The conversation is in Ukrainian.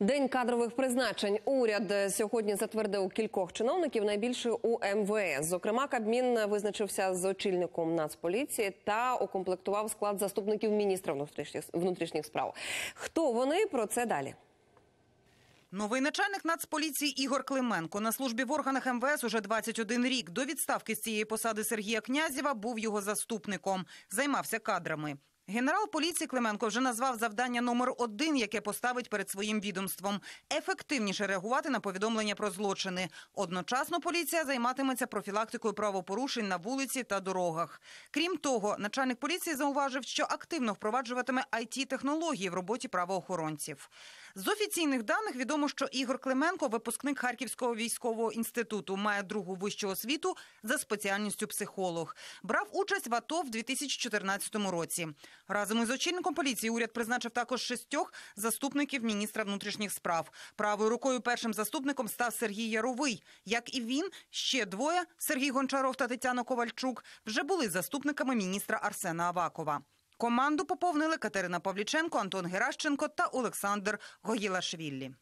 День кадрових призначень. Уряд сьогодні затвердив кількох чиновників, найбільше у МВС. Зокрема, Кабмін визначився з очільником Нацполіції та укомплектував склад заступників міністра внутрішніх, внутрішніх справ. Хто вони? Про це далі. Новий начальник Нацполіції Ігор Клименко на службі в органах МВС уже 21 рік. До відставки з цієї посади Сергія Князєва був його заступником. Займався кадрами. Генерал поліції Клименко вже назвав завдання номер один, яке поставить перед своїм відомством ефективніше реагувати на повідомлення про злочини. Одночасно поліція займатиметься профілактикою правопорушень на вулиці та дорогах. Крім того, начальник поліції зауважив, що активно впроваджуватиме it технології в роботі правоохоронців. З офіційних даних відомо, що Ігор Клименко, випускник Харківського військового інституту, має другу вищу освіту за спеціальністю психолог. Брав участь в АТО в 2014 році. Разом із очільником поліції уряд призначив також шістьох заступників міністра внутрішніх справ. Правою рукою першим заступником став Сергій Яровий. Як і він, ще двоє Сергій Гончаров та Тетяна Ковальчук вже були заступниками міністра Арсена Авакова. Команду поповнили Катерина Павліченко, Антон Геращенко та Олександр Гогілашвілі.